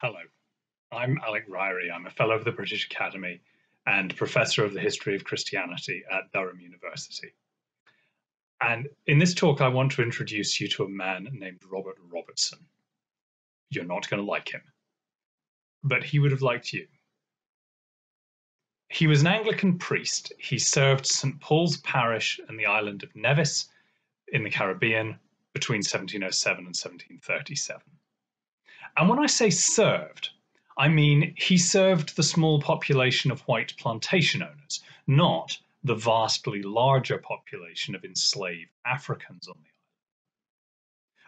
Hello, I'm Alec Ryrie. I'm a Fellow of the British Academy and Professor of the History of Christianity at Durham University. And in this talk, I want to introduce you to a man named Robert Robertson. You're not going to like him, but he would have liked you. He was an Anglican priest. He served St. Paul's Parish in the island of Nevis in the Caribbean between 1707 and 1737. And when I say served, I mean he served the small population of white plantation owners, not the vastly larger population of enslaved Africans on the island.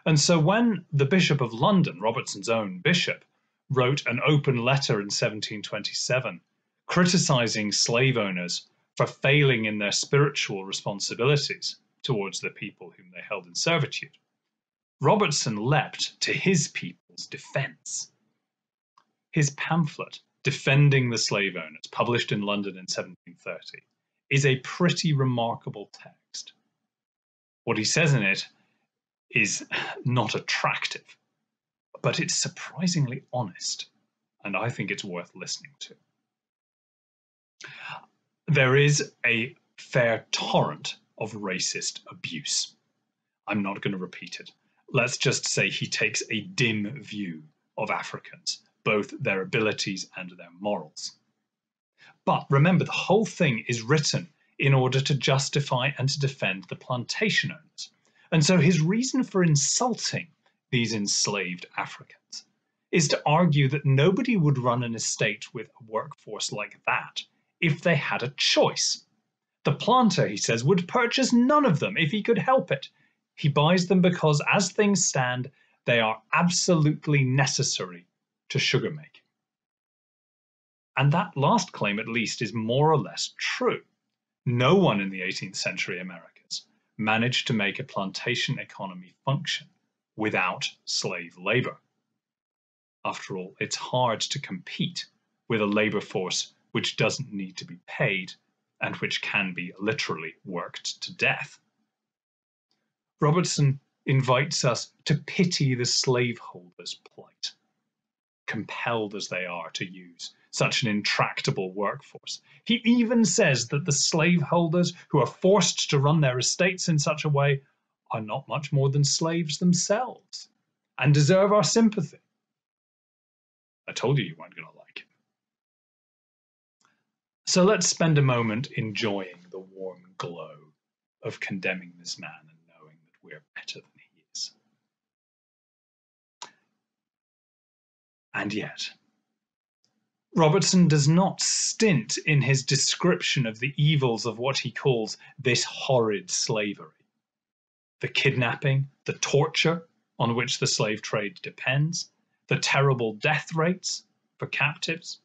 And so when the Bishop of London, Robertson's own bishop, wrote an open letter in 1727 criticizing slave owners for failing in their spiritual responsibilities towards the people whom they held in servitude, Robertson leapt to his people's defense. His pamphlet, Defending the Slave Owners, published in London in 1730, is a pretty remarkable text. What he says in it is not attractive, but it's surprisingly honest, and I think it's worth listening to. There is a fair torrent of racist abuse. I'm not going to repeat it. Let's just say he takes a dim view of Africans, both their abilities and their morals. But remember, the whole thing is written in order to justify and to defend the plantation owners. And so his reason for insulting these enslaved Africans is to argue that nobody would run an estate with a workforce like that if they had a choice. The planter, he says, would purchase none of them if he could help it. He buys them because, as things stand, they are absolutely necessary to sugar making. And that last claim, at least, is more or less true. No one in the 18th century Americas managed to make a plantation economy function without slave labor. After all, it's hard to compete with a labor force which doesn't need to be paid and which can be literally worked to death. Robertson invites us to pity the slaveholders' plight, compelled as they are to use such an intractable workforce. He even says that the slaveholders who are forced to run their estates in such a way are not much more than slaves themselves and deserve our sympathy. I told you you weren't going to like it. So let's spend a moment enjoying the warm glow of condemning this man we're better than he is. And yet, Robertson does not stint in his description of the evils of what he calls this horrid slavery. The kidnapping, the torture on which the slave trade depends, the terrible death rates for captives,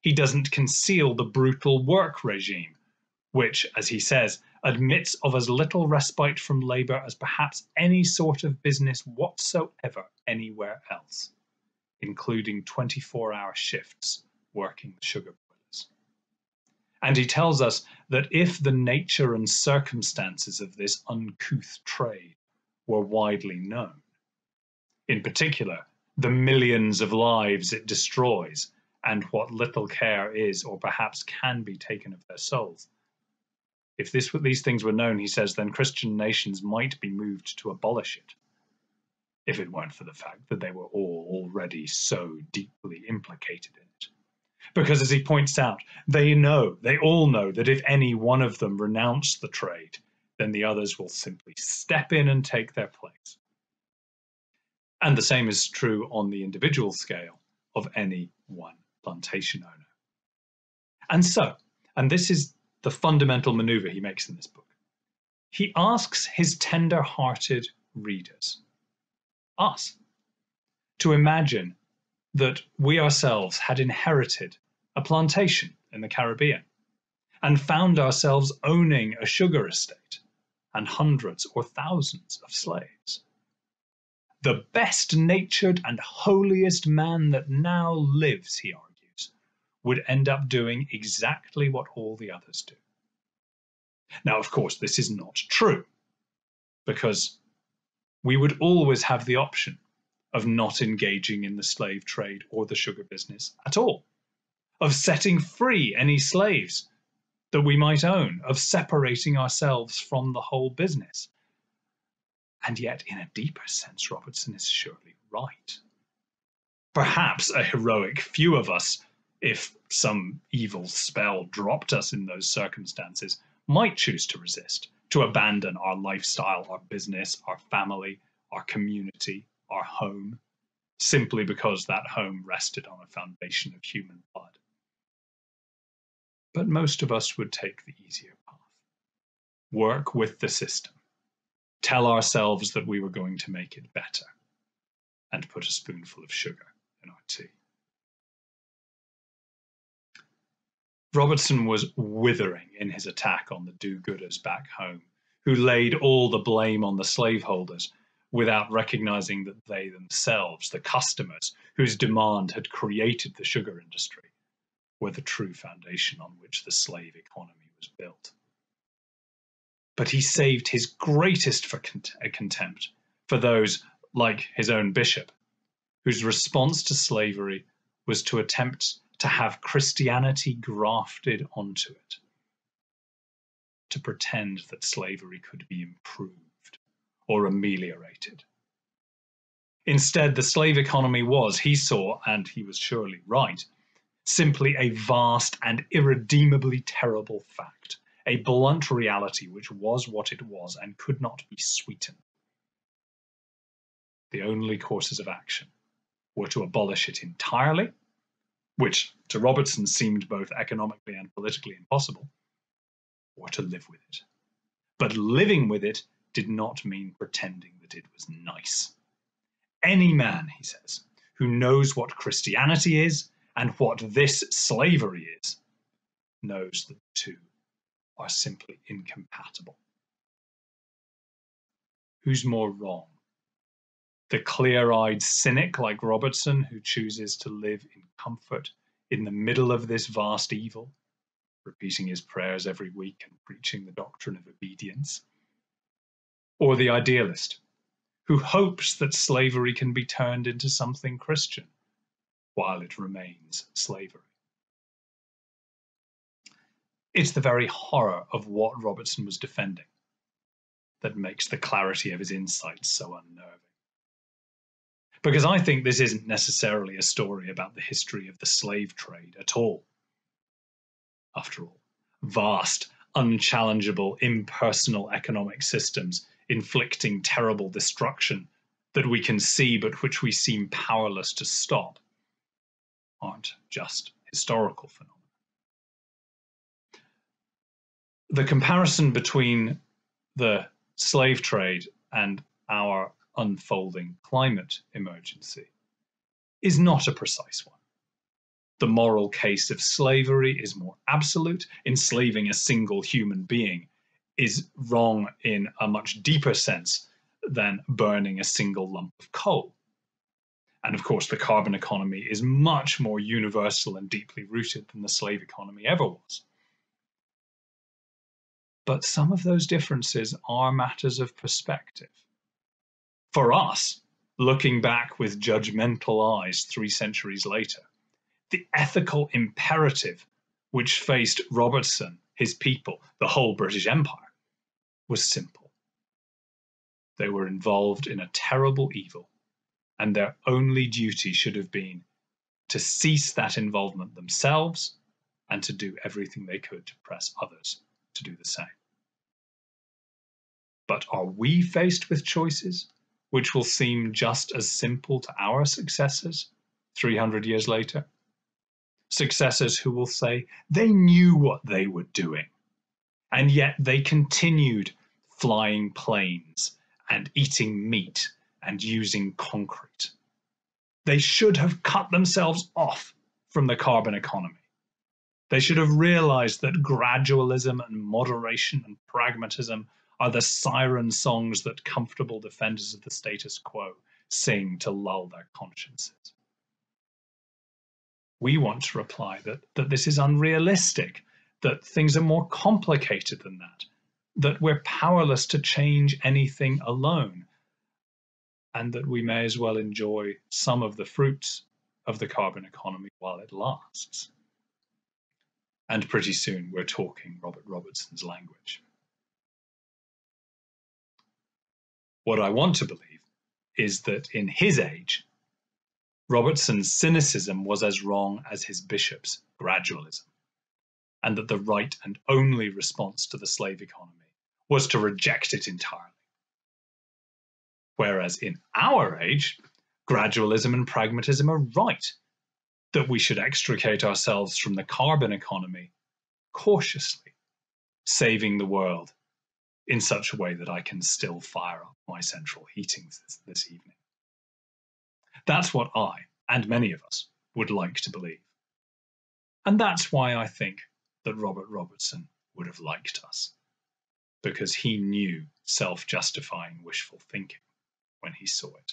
he doesn't conceal the brutal work regime, which, as he says, admits of as little respite from labour as perhaps any sort of business whatsoever anywhere else, including 24 hour shifts working the sugar boilers. And he tells us that if the nature and circumstances of this uncouth trade were widely known, in particular, the millions of lives it destroys and what little care is or perhaps can be taken of their souls. If this, these things were known, he says, then Christian nations might be moved to abolish it, if it weren't for the fact that they were all already so deeply implicated in it. Because as he points out, they know, they all know that if any one of them renounce the trade, then the others will simply step in and take their place. And the same is true on the individual scale of any one plantation owner. And so, and this is the fundamental maneuver he makes in this book, he asks his tender hearted readers, us, to imagine that we ourselves had inherited a plantation in the Caribbean and found ourselves owning a sugar estate and hundreds or thousands of slaves. The best natured and holiest man that now lives, he argues would end up doing exactly what all the others do. Now, of course, this is not true because we would always have the option of not engaging in the slave trade or the sugar business at all, of setting free any slaves that we might own, of separating ourselves from the whole business. And yet, in a deeper sense, Robertson is surely right. Perhaps a heroic few of us, if some evil spell dropped us in those circumstances, might choose to resist, to abandon our lifestyle, our business, our family, our community, our home, simply because that home rested on a foundation of human blood. But most of us would take the easier path. Work with the system. Tell ourselves that we were going to make it better and put a spoonful of sugar in our tea. Robertson was withering in his attack on the do gooders back home, who laid all the blame on the slaveholders without recognizing that they themselves, the customers whose demand had created the sugar industry, were the true foundation on which the slave economy was built. But he saved his greatest for uh, contempt for those, like his own bishop, whose response to slavery was to attempt to have Christianity grafted onto it, to pretend that slavery could be improved or ameliorated. Instead, the slave economy was, he saw, and he was surely right, simply a vast and irredeemably terrible fact, a blunt reality which was what it was and could not be sweetened. The only courses of action were to abolish it entirely which to Robertson seemed both economically and politically impossible, or to live with it. But living with it did not mean pretending that it was nice. Any man, he says, who knows what Christianity is and what this slavery is, knows that the two are simply incompatible. Who's more wrong? The clear eyed cynic like Robertson, who chooses to live in comfort in the middle of this vast evil, repeating his prayers every week and preaching the doctrine of obedience. Or the idealist, who hopes that slavery can be turned into something Christian while it remains slavery. It's the very horror of what Robertson was defending that makes the clarity of his insights so unnerving. Because I think this isn't necessarily a story about the history of the slave trade at all. After all, vast, unchallengeable, impersonal economic systems inflicting terrible destruction that we can see but which we seem powerless to stop aren't just historical phenomena. The comparison between the slave trade and our unfolding climate emergency is not a precise one. The moral case of slavery is more absolute. Enslaving a single human being is wrong in a much deeper sense than burning a single lump of coal. And of course, the carbon economy is much more universal and deeply rooted than the slave economy ever was. But some of those differences are matters of perspective for us, looking back with judgmental eyes three centuries later, the ethical imperative which faced Robertson, his people, the whole British Empire, was simple. They were involved in a terrible evil, and their only duty should have been to cease that involvement themselves and to do everything they could to press others to do the same. But are we faced with choices which will seem just as simple to our successors 300 years later. Successors who will say they knew what they were doing, and yet they continued flying planes and eating meat and using concrete. They should have cut themselves off from the carbon economy. They should have realized that gradualism and moderation and pragmatism are the siren songs that comfortable defenders of the status quo sing to lull their consciences. We want to reply that, that this is unrealistic, that things are more complicated than that, that we're powerless to change anything alone, and that we may as well enjoy some of the fruits of the carbon economy while it lasts. And pretty soon we're talking Robert Robertson's language. What I want to believe is that in his age, Robertson's cynicism was as wrong as his bishop's gradualism, and that the right and only response to the slave economy was to reject it entirely. Whereas in our age, gradualism and pragmatism are right, that we should extricate ourselves from the carbon economy cautiously, saving the world in such a way that I can still fire up my central heating this, this evening. That's what I, and many of us, would like to believe. And that's why I think that Robert Robertson would have liked us, because he knew self justifying wishful thinking when he saw it.